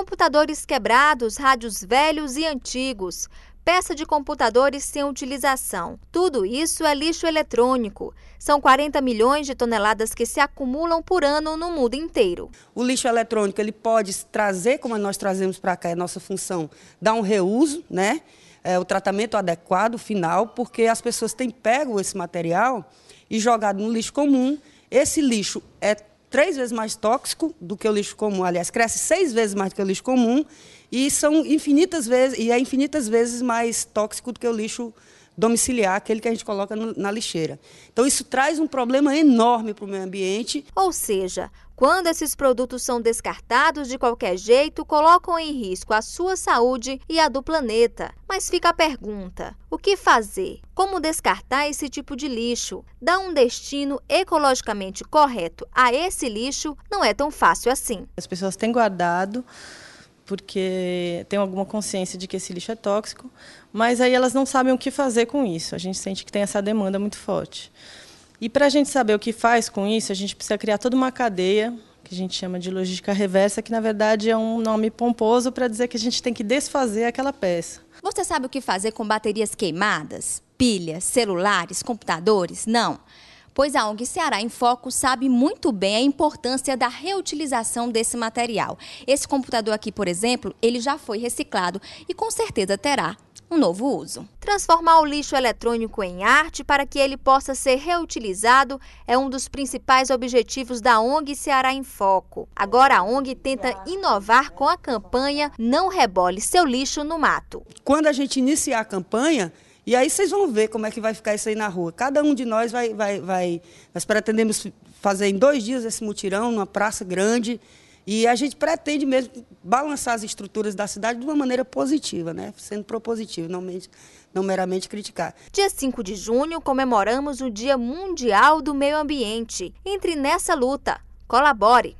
computadores quebrados, rádios velhos e antigos, peça de computadores sem utilização. Tudo isso é lixo eletrônico. São 40 milhões de toneladas que se acumulam por ano no mundo inteiro. O lixo eletrônico ele pode trazer, como nós trazemos para cá, é nossa função, dar um reuso, né? É, o tratamento adequado, final, porque as pessoas têm pego esse material e jogado no lixo comum. Esse lixo é três vezes mais tóxico do que o lixo comum, aliás, cresce seis vezes mais do que o lixo comum e são infinitas vezes e é infinitas vezes mais tóxico do que o lixo domiciliar, aquele que a gente coloca no, na lixeira. Então isso traz um problema enorme para o meio ambiente. Ou seja, quando esses produtos são descartados de qualquer jeito, colocam em risco a sua saúde e a do planeta. Mas fica a pergunta: o que fazer? Como descartar esse tipo de lixo? Dar um destino ecologicamente correto a esse lixo não é tão fácil assim. As pessoas têm guardado porque tem alguma consciência de que esse lixo é tóxico, mas aí elas não sabem o que fazer com isso. A gente sente que tem essa demanda muito forte. E para a gente saber o que faz com isso, a gente precisa criar toda uma cadeia que a gente chama de logística reversa, que na verdade é um nome pomposo para dizer que a gente tem que desfazer aquela peça. Você sabe o que fazer com baterias queimadas, pilhas, celulares, computadores? Não pois a ONG Ceará em Foco sabe muito bem a importância da reutilização desse material. Esse computador aqui, por exemplo, ele já foi reciclado e com certeza terá um novo uso. Transformar o lixo eletrônico em arte para que ele possa ser reutilizado é um dos principais objetivos da ONG Ceará em Foco. Agora a ONG tenta inovar com a campanha Não Rebole Seu Lixo no Mato. Quando a gente iniciar a campanha, e aí vocês vão ver como é que vai ficar isso aí na rua. Cada um de nós vai. vai, vai nós pretendemos fazer em dois dias esse mutirão, numa praça grande. E a gente pretende mesmo balançar as estruturas da cidade de uma maneira positiva, né? sendo propositivo, não, não meramente criticar. Dia 5 de junho, comemoramos o Dia Mundial do Meio Ambiente. Entre nessa luta, colabore!